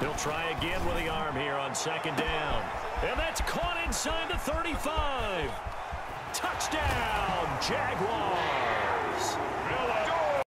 He'll try again with the arm here on second down. And that's caught inside the 35. Touchdown, Jaguars.